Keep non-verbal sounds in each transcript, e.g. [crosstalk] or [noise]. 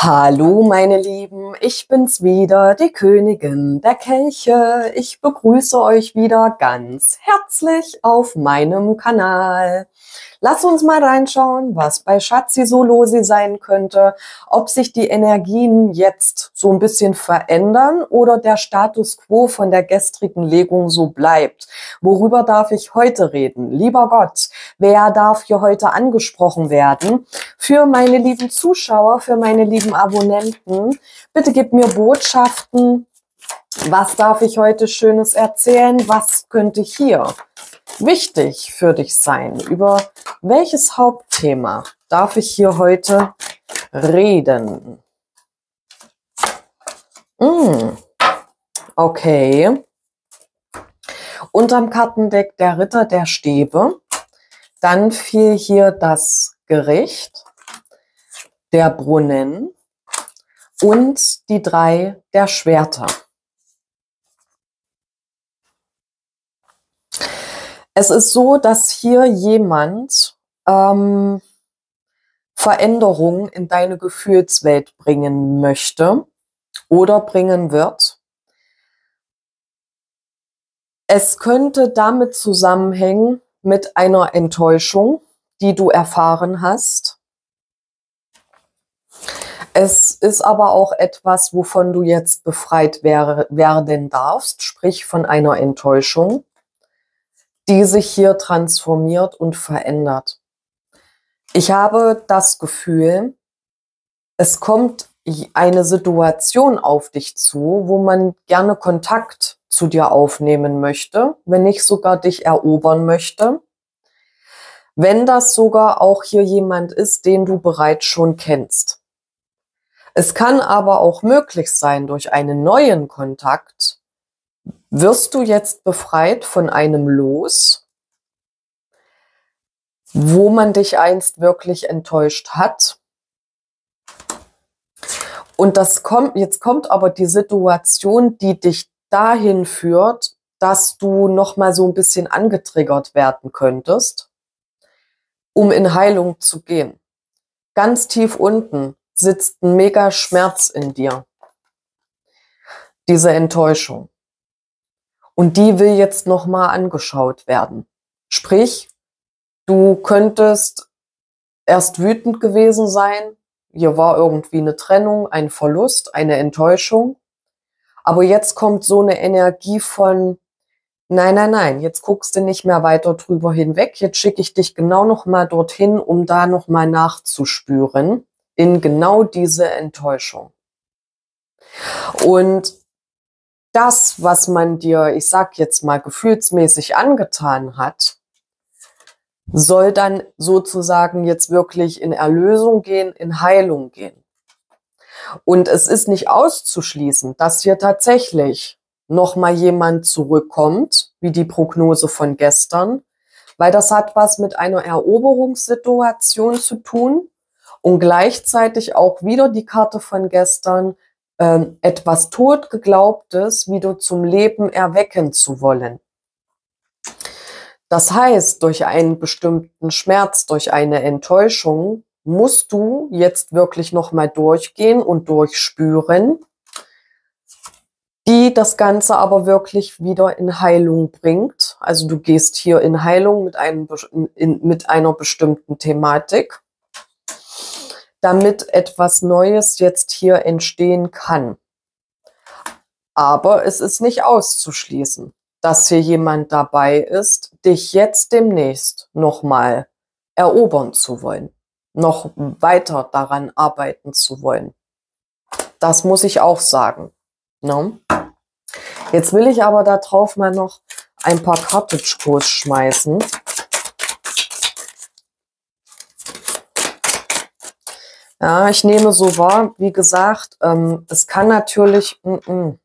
Hallo meine Lieben, ich bin's wieder, die Königin der Kelche. Ich begrüße euch wieder ganz herzlich auf meinem Kanal. Lass uns mal reinschauen, was bei Schatzi so losi sein könnte, ob sich die Energien jetzt so ein bisschen verändern oder der Status quo von der gestrigen Legung so bleibt. Worüber darf ich heute reden? Lieber Gott, wer darf hier heute angesprochen werden? Für meine lieben Zuschauer, für meine lieben Abonnenten, bitte gib mir Botschaften. Was darf ich heute Schönes erzählen? Was könnte hier wichtig für dich sein? Über welches Hauptthema darf ich hier heute reden? Mm, okay. Unterm Kartendeck der Ritter der Stäbe. Dann fiel hier das Gericht, der Brunnen und die drei der Schwerter. Es ist so, dass hier jemand ähm, Veränderungen in deine Gefühlswelt bringen möchte oder bringen wird. Es könnte damit zusammenhängen mit einer Enttäuschung, die du erfahren hast. Es ist aber auch etwas, wovon du jetzt befreit werden darfst, sprich von einer Enttäuschung die sich hier transformiert und verändert. Ich habe das Gefühl, es kommt eine Situation auf dich zu, wo man gerne Kontakt zu dir aufnehmen möchte, wenn nicht sogar dich erobern möchte. Wenn das sogar auch hier jemand ist, den du bereits schon kennst. Es kann aber auch möglich sein, durch einen neuen Kontakt wirst du jetzt befreit von einem Los, wo man dich einst wirklich enttäuscht hat. Und das kommt, jetzt kommt aber die Situation, die dich dahin führt, dass du noch mal so ein bisschen angetriggert werden könntest, um in Heilung zu gehen. Ganz tief unten sitzt ein mega Schmerz in dir. Diese Enttäuschung. Und die will jetzt nochmal angeschaut werden. Sprich, du könntest erst wütend gewesen sein, hier war irgendwie eine Trennung, ein Verlust, eine Enttäuschung. Aber jetzt kommt so eine Energie von, nein, nein, nein, jetzt guckst du nicht mehr weiter drüber hinweg, jetzt schicke ich dich genau nochmal dorthin, um da nochmal nachzuspüren in genau diese Enttäuschung. Und das, was man dir, ich sag jetzt mal, gefühlsmäßig angetan hat, soll dann sozusagen jetzt wirklich in Erlösung gehen, in Heilung gehen. Und es ist nicht auszuschließen, dass hier tatsächlich noch mal jemand zurückkommt, wie die Prognose von gestern, weil das hat was mit einer Eroberungssituation zu tun und gleichzeitig auch wieder die Karte von gestern, ähm, etwas Totgeglaubtes wieder zum Leben erwecken zu wollen. Das heißt, durch einen bestimmten Schmerz, durch eine Enttäuschung musst du jetzt wirklich nochmal durchgehen und durchspüren, die das Ganze aber wirklich wieder in Heilung bringt. Also du gehst hier in Heilung mit, einem, in, mit einer bestimmten Thematik damit etwas Neues jetzt hier entstehen kann. Aber es ist nicht auszuschließen, dass hier jemand dabei ist, dich jetzt demnächst nochmal erobern zu wollen, noch weiter daran arbeiten zu wollen. Das muss ich auch sagen. Ne? Jetzt will ich aber darauf mal noch ein paar Cartridge Codes schmeißen. Ja, ich nehme so wahr, wie gesagt, ähm, es kann natürlich, mm, mm.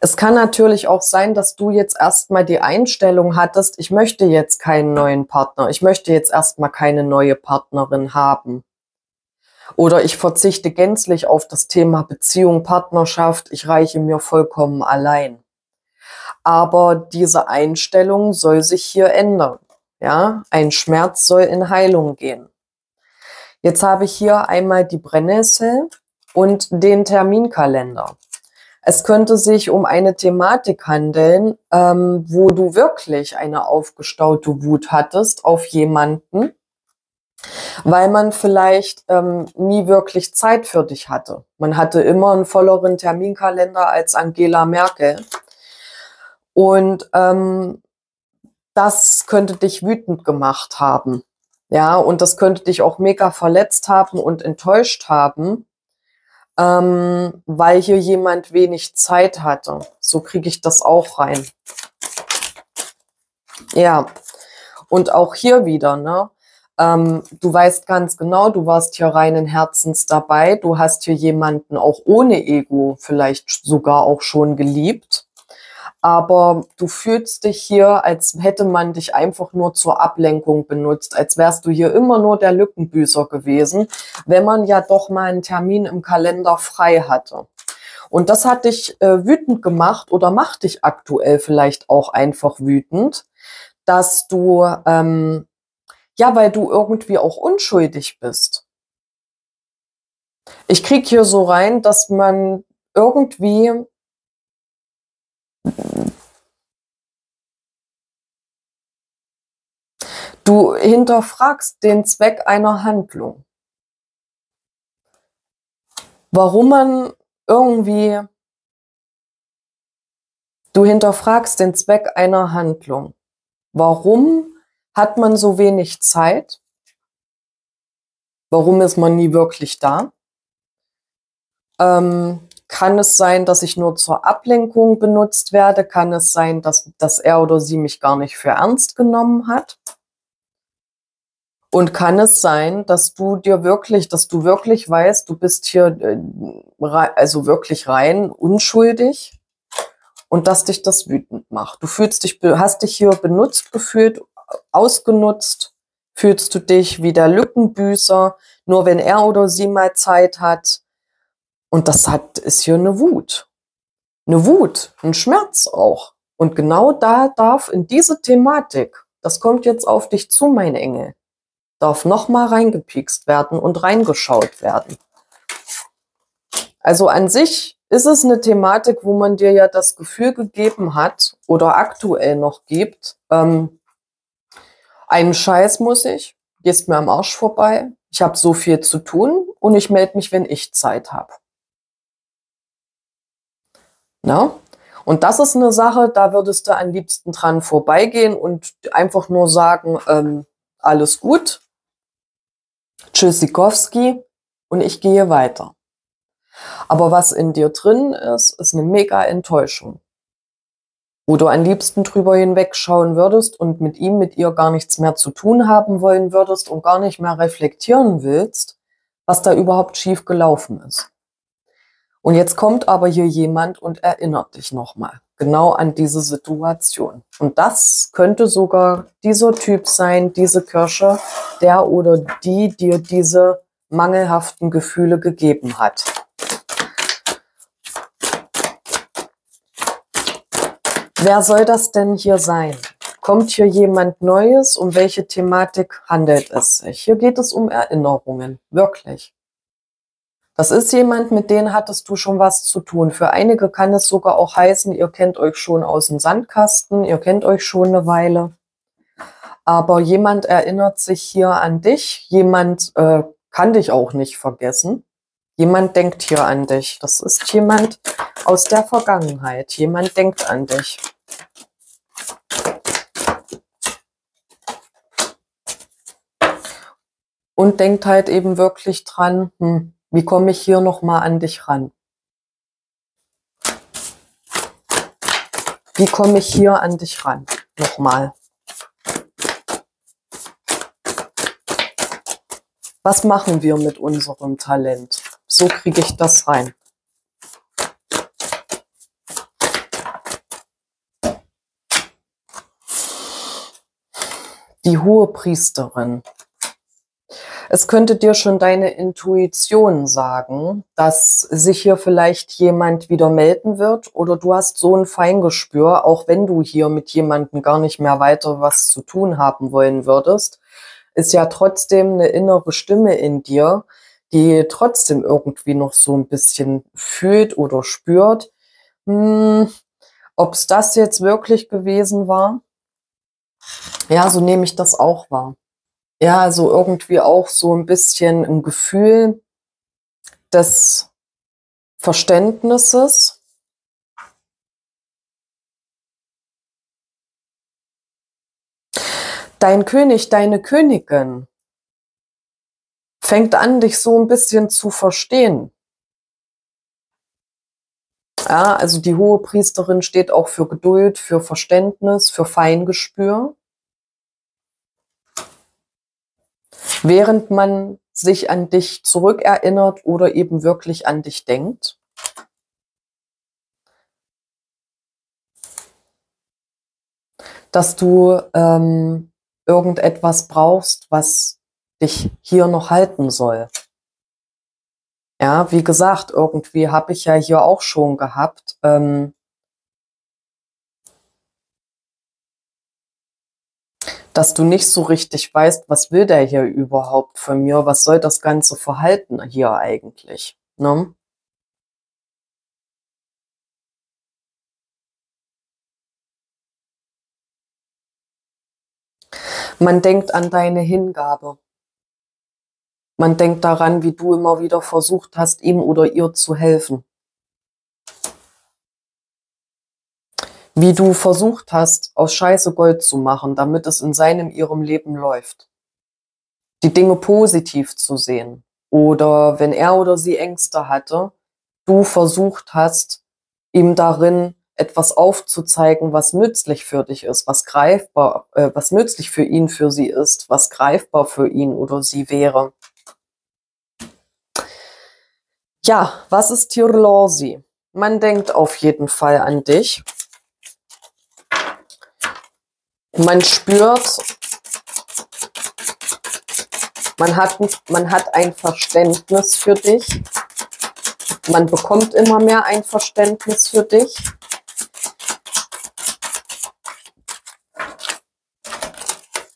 es kann natürlich auch sein, dass du jetzt erstmal die Einstellung hattest, ich möchte jetzt keinen neuen Partner, ich möchte jetzt erstmal keine neue Partnerin haben. Oder ich verzichte gänzlich auf das Thema Beziehung, Partnerschaft, ich reiche mir vollkommen allein. Aber diese Einstellung soll sich hier ändern. Ja, ein Schmerz soll in Heilung gehen. Jetzt habe ich hier einmal die Brennnessel und den Terminkalender. Es könnte sich um eine Thematik handeln, ähm, wo du wirklich eine aufgestaute Wut hattest auf jemanden, weil man vielleicht ähm, nie wirklich Zeit für dich hatte. Man hatte immer einen volleren Terminkalender als Angela Merkel. Und ähm, das könnte dich wütend gemacht haben. Ja, und das könnte dich auch mega verletzt haben und enttäuscht haben, ähm, weil hier jemand wenig Zeit hatte. So kriege ich das auch rein. Ja, und auch hier wieder, ne? Ähm, du weißt ganz genau, du warst hier reinen Herzens dabei. Du hast hier jemanden auch ohne Ego vielleicht sogar auch schon geliebt aber du fühlst dich hier, als hätte man dich einfach nur zur Ablenkung benutzt, als wärst du hier immer nur der Lückenbüßer gewesen, wenn man ja doch mal einen Termin im Kalender frei hatte. Und das hat dich äh, wütend gemacht oder macht dich aktuell vielleicht auch einfach wütend, dass du, ähm, ja, weil du irgendwie auch unschuldig bist. Ich krieg hier so rein, dass man irgendwie Du hinterfragst den Zweck einer Handlung. Warum man irgendwie, du hinterfragst den Zweck einer Handlung. Warum hat man so wenig Zeit? Warum ist man nie wirklich da? Ähm, kann es sein, dass ich nur zur Ablenkung benutzt werde? Kann es sein, dass, dass er oder sie mich gar nicht für ernst genommen hat? Und kann es sein, dass du dir wirklich, dass du wirklich weißt, du bist hier äh, also wirklich rein unschuldig und dass dich das wütend macht. Du fühlst dich, hast dich hier benutzt gefühlt, ausgenutzt, fühlst du dich wie der Lückenbüßer, nur wenn er oder sie mal Zeit hat. Und das hat, ist hier eine Wut. Eine Wut, ein Schmerz auch. Und genau da darf in diese Thematik, das kommt jetzt auf dich zu, mein Engel, darf nochmal reingepikst werden und reingeschaut werden. Also an sich ist es eine Thematik, wo man dir ja das Gefühl gegeben hat oder aktuell noch gibt, ähm, einen Scheiß muss ich, gehst mir am Arsch vorbei, ich habe so viel zu tun und ich melde mich, wenn ich Zeit habe. Na? Und das ist eine Sache, da würdest du am liebsten dran vorbeigehen und einfach nur sagen, ähm, alles gut, Tschüssikowski und ich gehe weiter. Aber was in dir drin ist, ist eine mega Enttäuschung. Wo du am liebsten drüber hinwegschauen würdest und mit ihm, mit ihr gar nichts mehr zu tun haben wollen würdest und gar nicht mehr reflektieren willst, was da überhaupt schief gelaufen ist. Und jetzt kommt aber hier jemand und erinnert dich nochmal genau an diese Situation. Und das könnte sogar dieser Typ sein, diese Kirsche, der oder die dir diese mangelhaften Gefühle gegeben hat. Wer soll das denn hier sein? Kommt hier jemand Neues? Um welche Thematik handelt es sich? Hier geht es um Erinnerungen, wirklich. Das ist jemand, mit dem hattest du schon was zu tun. Für einige kann es sogar auch heißen, ihr kennt euch schon aus dem Sandkasten, ihr kennt euch schon eine Weile. Aber jemand erinnert sich hier an dich, jemand äh, kann dich auch nicht vergessen. Jemand denkt hier an dich. Das ist jemand aus der Vergangenheit. Jemand denkt an dich. Und denkt halt eben wirklich dran, hm, wie komme ich hier nochmal an dich ran? Wie komme ich hier an dich ran? Nochmal. Was machen wir mit unserem Talent? So kriege ich das rein. Die hohe Priesterin. Es könnte dir schon deine Intuition sagen, dass sich hier vielleicht jemand wieder melden wird oder du hast so ein Feingespür, auch wenn du hier mit jemandem gar nicht mehr weiter was zu tun haben wollen würdest, ist ja trotzdem eine innere Stimme in dir, die trotzdem irgendwie noch so ein bisschen fühlt oder spürt, hm, ob es das jetzt wirklich gewesen war. Ja, so nehme ich das auch wahr. Ja, also irgendwie auch so ein bisschen ein Gefühl des Verständnisses. Dein König, deine Königin fängt an, dich so ein bisschen zu verstehen. Ja, also die hohe Priesterin steht auch für Geduld, für Verständnis, für Feingespür. Während man sich an dich zurückerinnert oder eben wirklich an dich denkt. Dass du ähm, irgendetwas brauchst, was dich hier noch halten soll. Ja, wie gesagt, irgendwie habe ich ja hier auch schon gehabt. Ähm, dass du nicht so richtig weißt, was will der hier überhaupt von mir, was soll das ganze Verhalten hier eigentlich. Ne? Man denkt an deine Hingabe. Man denkt daran, wie du immer wieder versucht hast, ihm oder ihr zu helfen. Wie du versucht hast, aus Scheiße Gold zu machen, damit es in seinem, ihrem Leben läuft. Die Dinge positiv zu sehen. Oder wenn er oder sie Ängste hatte, du versucht hast, ihm darin etwas aufzuzeigen, was nützlich für dich ist, was greifbar, äh, was nützlich für ihn, für sie ist, was greifbar für ihn oder sie wäre. Ja, was ist Tirlosi? Man denkt auf jeden Fall an dich. Man spürt, man hat, man hat ein Verständnis für dich. Man bekommt immer mehr ein Verständnis für dich.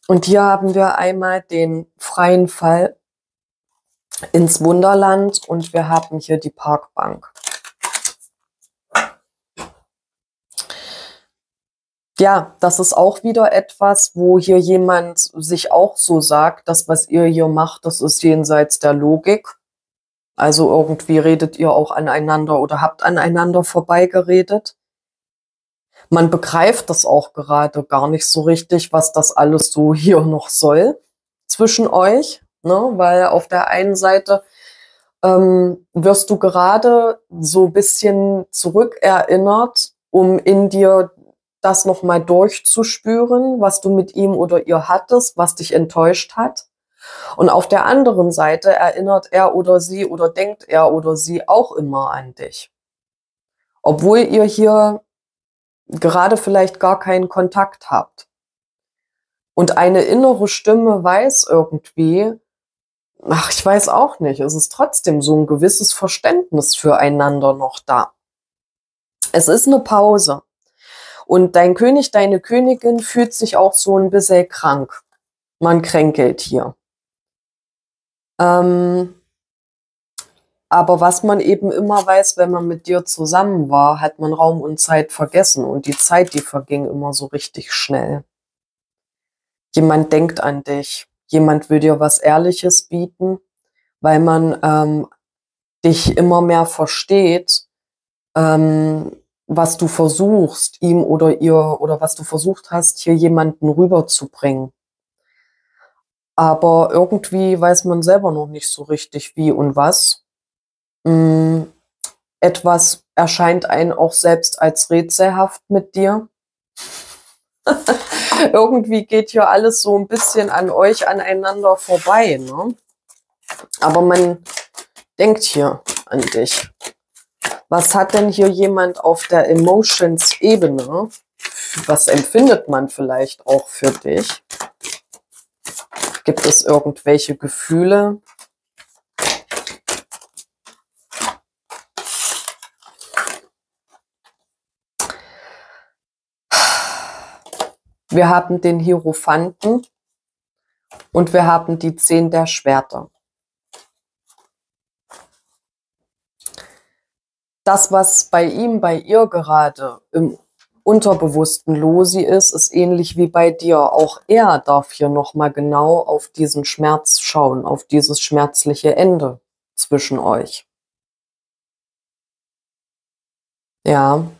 Und hier haben wir einmal den freien Fall ins Wunderland und wir haben hier die Parkbank. Ja, das ist auch wieder etwas, wo hier jemand sich auch so sagt, das, was ihr hier macht, das ist jenseits der Logik. Also irgendwie redet ihr auch aneinander oder habt aneinander vorbeigeredet. Man begreift das auch gerade gar nicht so richtig, was das alles so hier noch soll zwischen euch ne? weil auf der einen Seite ähm, wirst du gerade so ein bisschen zurückerinnert, um in dir das nochmal durchzuspüren, was du mit ihm oder ihr hattest, was dich enttäuscht hat. Und auf der anderen Seite erinnert er oder sie oder denkt er oder sie auch immer an dich. Obwohl ihr hier gerade vielleicht gar keinen Kontakt habt. Und eine innere Stimme weiß irgendwie, ach, ich weiß auch nicht, es ist trotzdem so ein gewisses Verständnis füreinander noch da. Es ist eine Pause. Und dein König, deine Königin fühlt sich auch so ein bisschen krank. Man kränkelt hier. Ähm, aber was man eben immer weiß, wenn man mit dir zusammen war, hat man Raum und Zeit vergessen. Und die Zeit, die verging immer so richtig schnell. Jemand denkt an dich jemand will dir was Ehrliches bieten, weil man ähm, dich immer mehr versteht, ähm, was du versuchst, ihm oder ihr oder was du versucht hast, hier jemanden rüberzubringen. Aber irgendwie weiß man selber noch nicht so richtig wie und was. Ähm, etwas erscheint einen auch selbst als rätselhaft mit dir. [laughs] Irgendwie geht hier alles so ein bisschen an euch aneinander vorbei. Ne? Aber man denkt hier an dich. Was hat denn hier jemand auf der Emotions-Ebene? Was empfindet man vielleicht auch für dich? Gibt es irgendwelche Gefühle, Wir haben den Hierophanten Und wir haben die Zehn der Schwerter. Das, was bei ihm, bei ihr gerade im Unterbewussten losi ist, ist ähnlich wie bei dir. Auch er darf hier nochmal genau auf diesen Schmerz schauen, auf dieses schmerzliche Ende zwischen euch. Ja.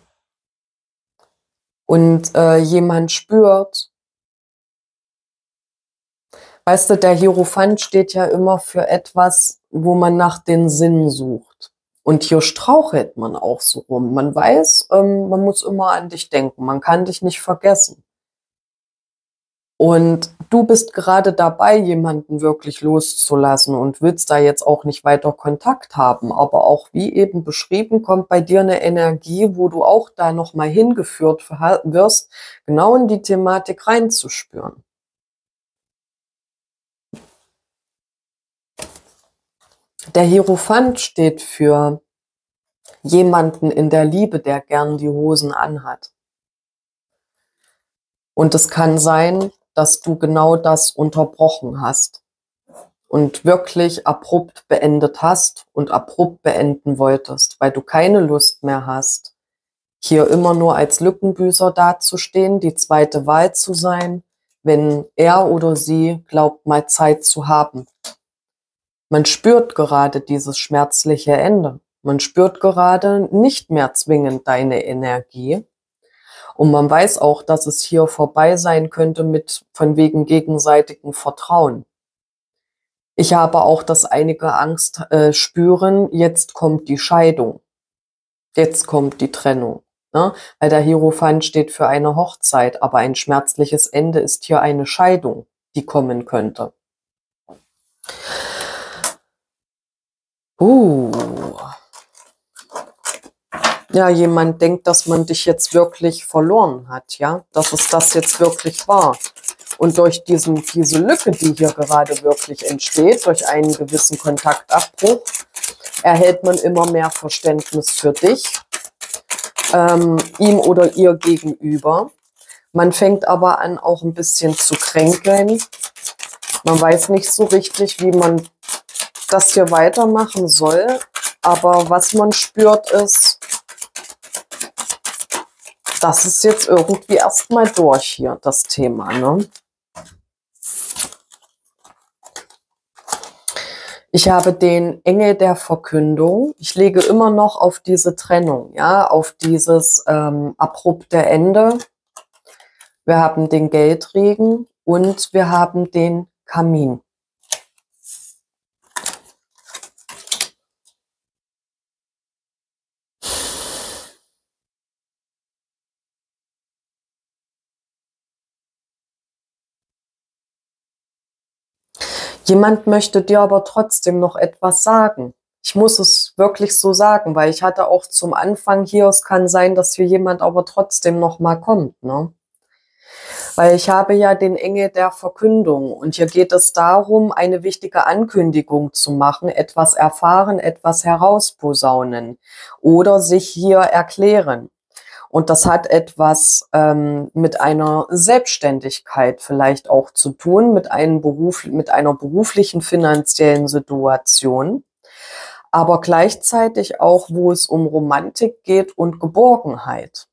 Und äh, jemand spürt, weißt du, der Hierophant steht ja immer für etwas, wo man nach den Sinnen sucht. Und hier strauchelt man auch so rum. Man weiß, ähm, man muss immer an dich denken. Man kann dich nicht vergessen. Und du bist gerade dabei, jemanden wirklich loszulassen und willst da jetzt auch nicht weiter Kontakt haben. Aber auch wie eben beschrieben, kommt bei dir eine Energie, wo du auch da nochmal hingeführt wirst, genau in die Thematik reinzuspüren. Der Hierophant steht für jemanden in der Liebe, der gern die Hosen anhat. Und es kann sein, dass du genau das unterbrochen hast und wirklich abrupt beendet hast und abrupt beenden wolltest, weil du keine Lust mehr hast, hier immer nur als Lückenbüßer dazustehen, die zweite Wahl zu sein, wenn er oder sie glaubt, mal Zeit zu haben. Man spürt gerade dieses schmerzliche Ende. Man spürt gerade nicht mehr zwingend deine Energie. Und man weiß auch, dass es hier vorbei sein könnte mit von wegen gegenseitigem Vertrauen. Ich habe auch, dass einige Angst äh, spüren, jetzt kommt die Scheidung. Jetzt kommt die Trennung. Ne? Weil der Hierophant steht für eine Hochzeit, aber ein schmerzliches Ende ist hier eine Scheidung, die kommen könnte. Uh. Ja, jemand denkt, dass man dich jetzt wirklich verloren hat, ja, dass es das jetzt wirklich war. Und durch diesen, diese Lücke, die hier gerade wirklich entsteht, durch einen gewissen Kontaktabbruch, erhält man immer mehr Verständnis für dich, ähm, ihm oder ihr gegenüber. Man fängt aber an, auch ein bisschen zu kränkeln. Man weiß nicht so richtig, wie man das hier weitermachen soll. Aber was man spürt ist, das ist jetzt irgendwie erstmal durch hier, das Thema. Ne? Ich habe den Engel der Verkündung. Ich lege immer noch auf diese Trennung, ja, auf dieses ähm, abrupte Ende. Wir haben den Geldregen und wir haben den Kamin. Jemand möchte dir aber trotzdem noch etwas sagen. Ich muss es wirklich so sagen, weil ich hatte auch zum Anfang hier, es kann sein, dass hier jemand aber trotzdem noch mal kommt, ne? Weil ich habe ja den Engel der Verkündung und hier geht es darum, eine wichtige Ankündigung zu machen, etwas erfahren, etwas herausposaunen oder sich hier erklären. Und das hat etwas ähm, mit einer Selbstständigkeit vielleicht auch zu tun, mit, einem Beruf, mit einer beruflichen finanziellen Situation, aber gleichzeitig auch, wo es um Romantik geht und Geborgenheit.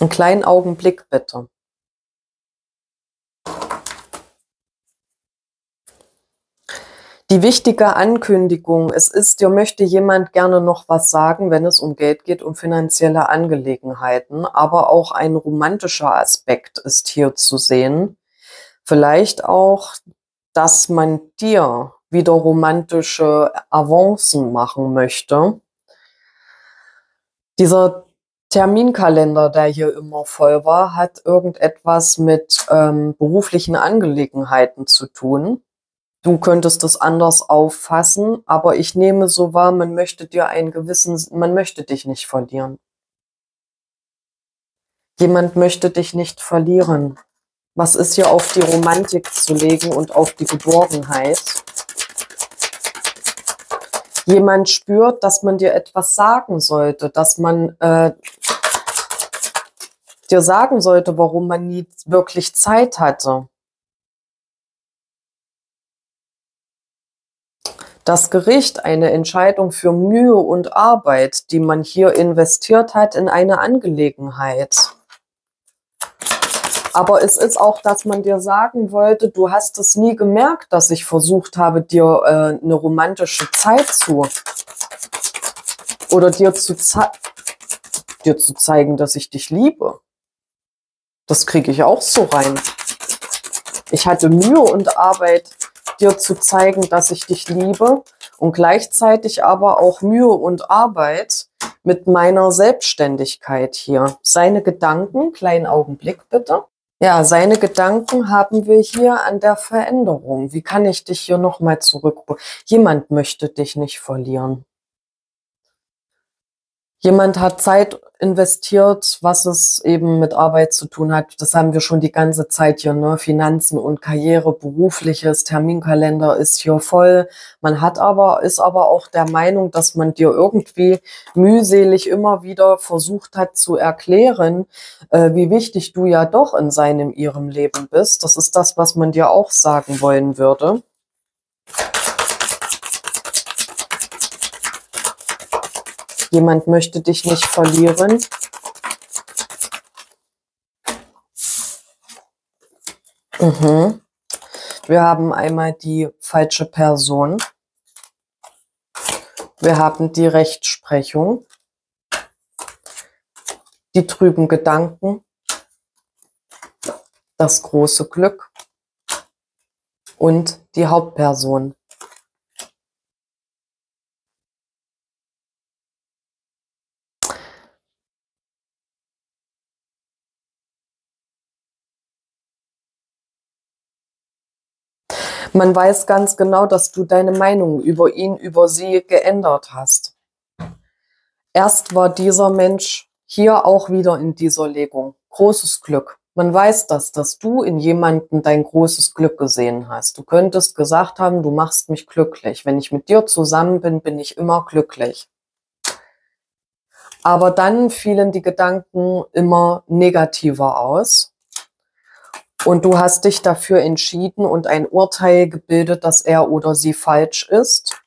Einen kleinen Augenblick bitte. Die wichtige Ankündigung, es ist, dir möchte jemand gerne noch was sagen, wenn es um Geld geht, um finanzielle Angelegenheiten, aber auch ein romantischer Aspekt ist hier zu sehen. Vielleicht auch, dass man dir wieder romantische Avancen machen möchte. Dieser Terminkalender, der hier immer voll war, hat irgendetwas mit ähm, beruflichen Angelegenheiten zu tun. Du könntest es anders auffassen, aber ich nehme so wahr, man möchte dir einen gewissen, man möchte dich nicht verlieren. Jemand möchte dich nicht verlieren. Was ist hier auf die Romantik zu legen und auf die Geborgenheit? Jemand spürt, dass man dir etwas sagen sollte, dass man äh, dir sagen sollte, warum man nie wirklich Zeit hatte. Das Gericht eine Entscheidung für Mühe und Arbeit, die man hier investiert hat in eine Angelegenheit. Aber es ist auch, dass man dir sagen wollte, du hast es nie gemerkt, dass ich versucht habe, dir äh, eine romantische Zeit zu oder dir zu, dir zu zeigen, dass ich dich liebe. Das kriege ich auch so rein. Ich hatte Mühe und Arbeit, dir zu zeigen, dass ich dich liebe und gleichzeitig aber auch Mühe und Arbeit mit meiner Selbstständigkeit hier. Seine Gedanken, kleinen Augenblick bitte. Ja, seine Gedanken haben wir hier an der Veränderung. Wie kann ich dich hier nochmal zurück? Jemand möchte dich nicht verlieren. Jemand hat Zeit investiert, was es eben mit Arbeit zu tun hat. Das haben wir schon die ganze Zeit hier, ne? Finanzen und Karriere, berufliches, Terminkalender ist hier voll. Man hat aber, ist aber auch der Meinung, dass man dir irgendwie mühselig immer wieder versucht hat zu erklären, äh, wie wichtig du ja doch in seinem, ihrem Leben bist. Das ist das, was man dir auch sagen wollen würde. Jemand möchte dich nicht verlieren. Mhm. Wir haben einmal die falsche Person. Wir haben die Rechtsprechung. Die trüben Gedanken. Das große Glück. Und die Hauptperson. Man weiß ganz genau, dass du deine Meinung über ihn, über sie geändert hast. Erst war dieser Mensch hier auch wieder in dieser Legung. Großes Glück. Man weiß das, dass du in jemanden dein großes Glück gesehen hast. Du könntest gesagt haben, du machst mich glücklich. Wenn ich mit dir zusammen bin, bin ich immer glücklich. Aber dann fielen die Gedanken immer negativer aus. Und du hast dich dafür entschieden und ein Urteil gebildet, dass er oder sie falsch ist.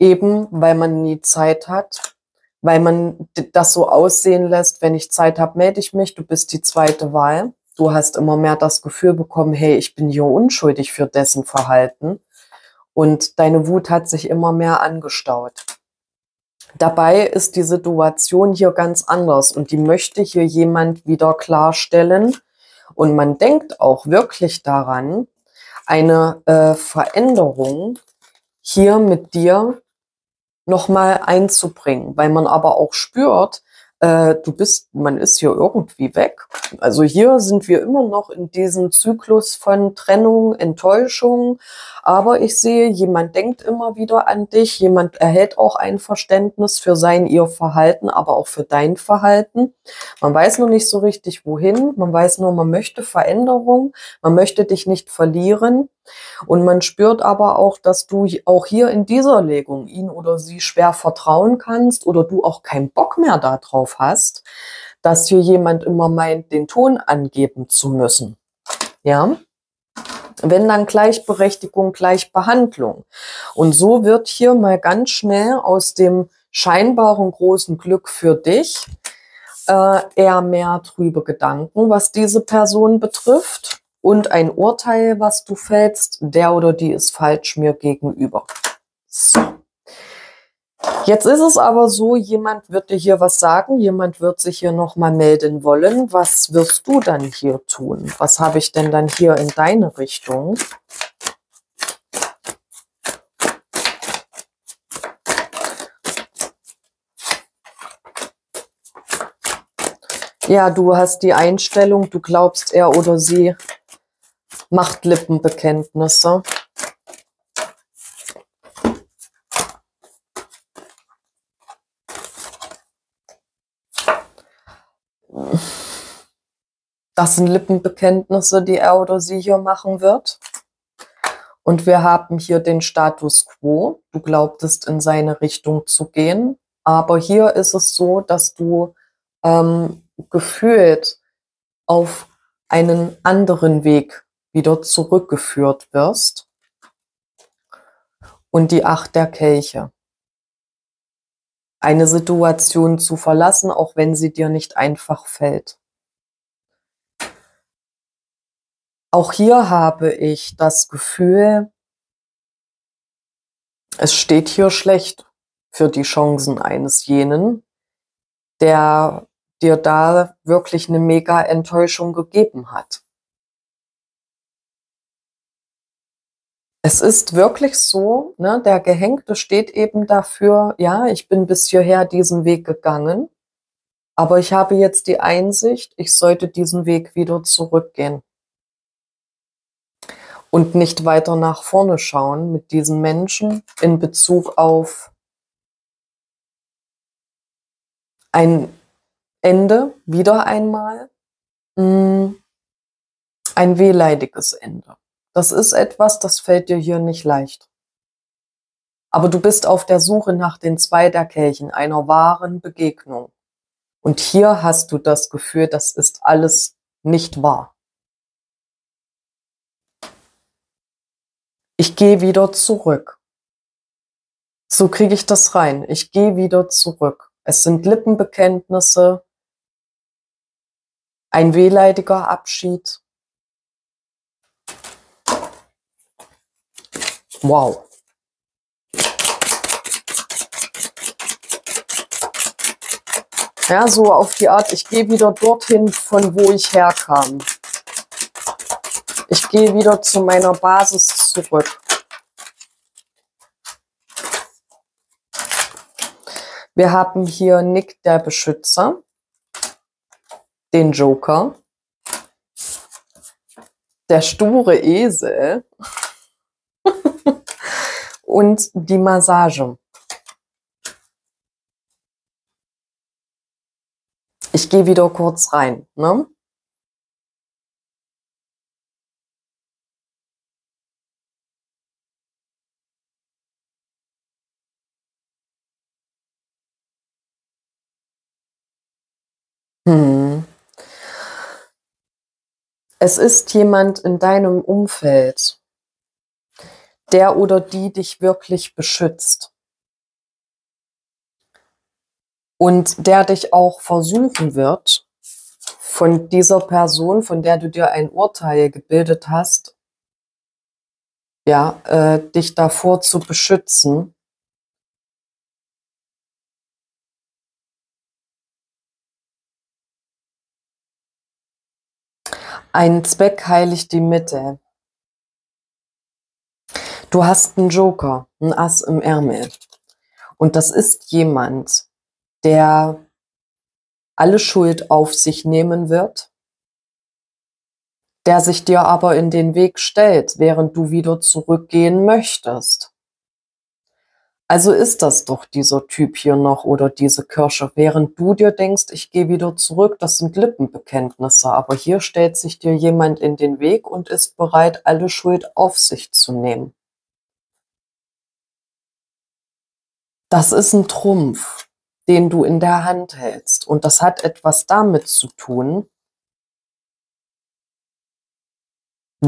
Eben weil man nie Zeit hat, weil man das so aussehen lässt, wenn ich Zeit habe, melde ich mich, du bist die zweite Wahl. Du hast immer mehr das Gefühl bekommen, hey, ich bin hier unschuldig für dessen Verhalten. Und deine Wut hat sich immer mehr angestaut. Dabei ist die Situation hier ganz anders und die möchte hier jemand wieder klarstellen, und man denkt auch wirklich daran, eine äh, Veränderung hier mit dir nochmal einzubringen, weil man aber auch spürt, äh, du bist, man ist hier irgendwie weg. Also hier sind wir immer noch in diesem Zyklus von Trennung, Enttäuschung. Aber ich sehe, jemand denkt immer wieder an dich, jemand erhält auch ein Verständnis für sein, ihr Verhalten, aber auch für dein Verhalten. Man weiß noch nicht so richtig, wohin. Man weiß nur, man möchte Veränderung. Man möchte dich nicht verlieren. Und man spürt aber auch, dass du auch hier in dieser Legung ihn oder sie schwer vertrauen kannst oder du auch keinen Bock mehr darauf hast, dass hier jemand immer meint, den Ton angeben zu müssen. Ja? Wenn dann Gleichberechtigung, Gleichbehandlung. Und so wird hier mal ganz schnell aus dem scheinbaren großen Glück für dich äh, eher mehr trübe Gedanken, was diese Person betrifft und ein Urteil, was du fällst, der oder die ist falsch mir gegenüber. So. Jetzt ist es aber so, jemand wird dir hier was sagen, jemand wird sich hier nochmal melden wollen. Was wirst du dann hier tun? Was habe ich denn dann hier in deine Richtung? Ja, du hast die Einstellung, du glaubst, er oder sie macht Lippenbekenntnisse. Das sind Lippenbekenntnisse, die er oder sie hier machen wird. Und wir haben hier den Status quo. Du glaubtest in seine Richtung zu gehen. Aber hier ist es so, dass du ähm, gefühlt auf einen anderen Weg wieder zurückgeführt wirst. Und die Acht der Kelche. Eine Situation zu verlassen, auch wenn sie dir nicht einfach fällt. Auch hier habe ich das Gefühl, es steht hier schlecht für die Chancen eines jenen, der dir da wirklich eine mega Enttäuschung gegeben hat. Es ist wirklich so, ne, der Gehängte steht eben dafür, ja, ich bin bis hierher diesen Weg gegangen, aber ich habe jetzt die Einsicht, ich sollte diesen Weg wieder zurückgehen und nicht weiter nach vorne schauen mit diesen Menschen in Bezug auf ein Ende, wieder einmal, mm, ein wehleidiges Ende. Das ist etwas, das fällt dir hier nicht leicht. Aber du bist auf der Suche nach den zwei der Kelchen, einer wahren Begegnung. Und hier hast du das Gefühl, das ist alles nicht wahr. Ich gehe wieder zurück. So kriege ich das rein. Ich gehe wieder zurück. Es sind Lippenbekenntnisse, ein wehleidiger Abschied. Wow. Ja, so auf die Art, ich gehe wieder dorthin, von wo ich herkam. Ich gehe wieder zu meiner Basis zurück. Wir haben hier Nick der Beschützer, den Joker, der sture Esel [laughs] und die Massage. Ich gehe wieder kurz rein. Ne? Es ist jemand in deinem Umfeld, der oder die dich wirklich beschützt. Und der dich auch versuchen wird, von dieser Person, von der du dir ein Urteil gebildet hast, ja, äh, dich davor zu beschützen, Ein Zweck heiligt die Mitte. Du hast einen Joker, ein Ass im Ärmel. Und das ist jemand, der alle Schuld auf sich nehmen wird, der sich dir aber in den Weg stellt, während du wieder zurückgehen möchtest. Also ist das doch dieser Typ hier noch oder diese Kirsche, während du dir denkst, ich gehe wieder zurück, das sind Lippenbekenntnisse, aber hier stellt sich dir jemand in den Weg und ist bereit, alle Schuld auf sich zu nehmen. Das ist ein Trumpf, den du in der Hand hältst. Und das hat etwas damit zu tun,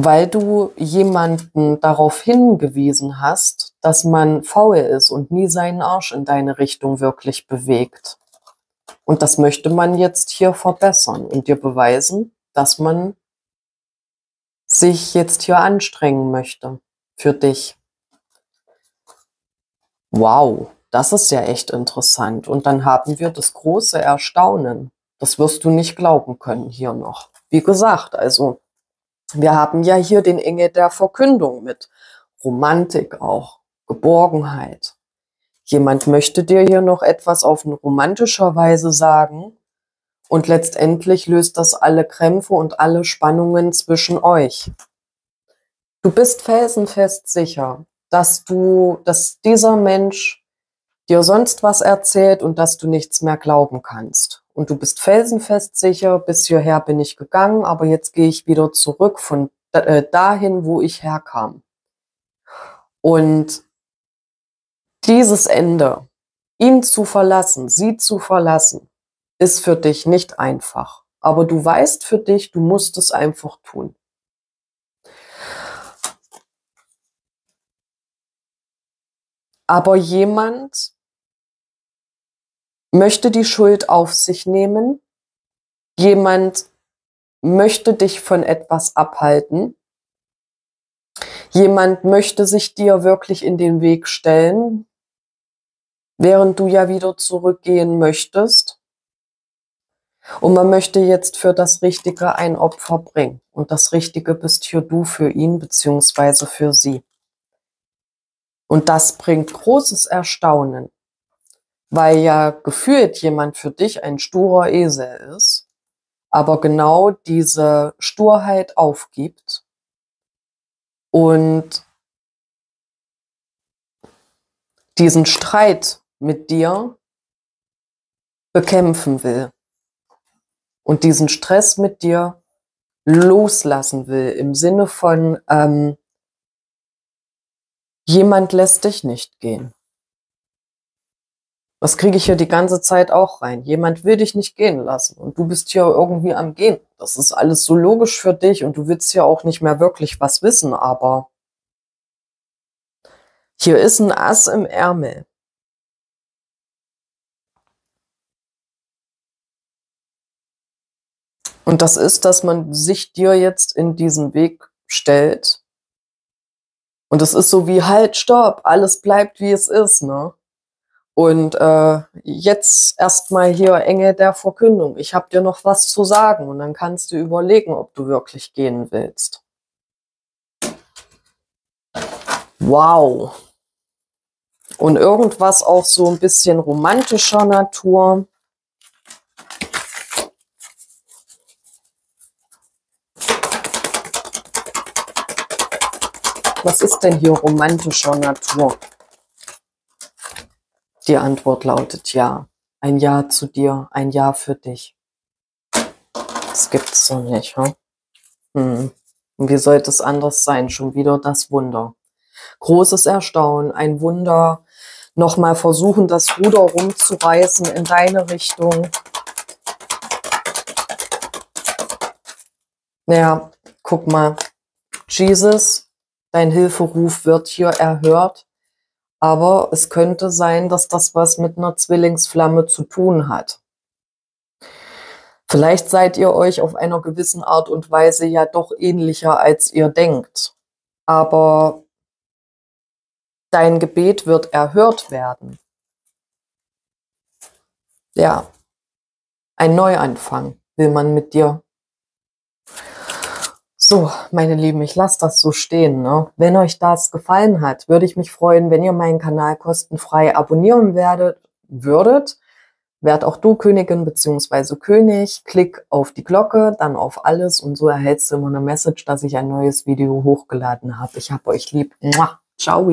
weil du jemanden darauf hingewiesen hast, dass man faul ist und nie seinen Arsch in deine Richtung wirklich bewegt. Und das möchte man jetzt hier verbessern und dir beweisen, dass man sich jetzt hier anstrengen möchte für dich. Wow, das ist ja echt interessant. Und dann haben wir das große Erstaunen. Das wirst du nicht glauben können hier noch. Wie gesagt, also wir haben ja hier den Engel der Verkündung mit Romantik auch, Geborgenheit. Jemand möchte dir hier noch etwas auf eine romantischer Weise sagen und letztendlich löst das alle Krämpfe und alle Spannungen zwischen euch. Du bist felsenfest sicher, dass du, dass dieser Mensch dir sonst was erzählt und dass du nichts mehr glauben kannst und du bist felsenfest sicher, bis hierher bin ich gegangen, aber jetzt gehe ich wieder zurück von äh, dahin, wo ich herkam. Und dieses Ende, ihn zu verlassen, sie zu verlassen, ist für dich nicht einfach. Aber du weißt für dich, du musst es einfach tun. Aber jemand möchte die Schuld auf sich nehmen. Jemand möchte dich von etwas abhalten. Jemand möchte sich dir wirklich in den Weg stellen, während du ja wieder zurückgehen möchtest. Und man möchte jetzt für das Richtige ein Opfer bringen. Und das Richtige bist hier du für ihn beziehungsweise für sie. Und das bringt großes Erstaunen, weil ja gefühlt jemand für dich ein sturer Esel ist, aber genau diese Sturheit aufgibt und diesen Streit mit dir bekämpfen will und diesen Stress mit dir loslassen will im Sinne von, ähm, jemand lässt dich nicht gehen. Das kriege ich hier die ganze Zeit auch rein. Jemand will dich nicht gehen lassen und du bist hier irgendwie am Gehen. Das ist alles so logisch für dich und du willst ja auch nicht mehr wirklich was wissen, aber hier ist ein Ass im Ärmel. Und das ist, dass man sich dir jetzt in diesen Weg stellt. Und es ist so wie, halt, stopp, alles bleibt wie es ist, ne? Und äh, jetzt erstmal hier Engel der Verkündung. Ich habe dir noch was zu sagen und dann kannst du überlegen, ob du wirklich gehen willst. Wow. Und irgendwas auch so ein bisschen romantischer Natur. Was ist denn hier romantischer Natur? Die Antwort lautet ja. Ein Ja zu dir, ein Ja für dich. Das gibt's so nicht, hm? hm. Und wie sollte es anders sein? Schon wieder das Wunder. Großes Erstaunen, ein Wunder. Nochmal versuchen, das Ruder rumzureißen in deine Richtung. Ja, guck mal. Jesus dein Hilferuf wird hier erhört. Aber es könnte sein, dass das was mit einer Zwillingsflamme zu tun hat. Vielleicht seid ihr euch auf einer gewissen Art und Weise ja doch ähnlicher, als ihr denkt. Aber dein Gebet wird erhört werden. Ja, ein Neuanfang will man mit dir so, meine Lieben, ich lasse das so stehen. Ne? Wenn euch das gefallen hat, würde ich mich freuen, wenn ihr meinen Kanal kostenfrei abonnieren werdet, würdet. Werd auch du Königin bzw. König. Klick auf die Glocke, dann auf alles und so erhältst du immer eine Message, dass ich ein neues Video hochgeladen habe. Ich habe euch lieb. Ciao.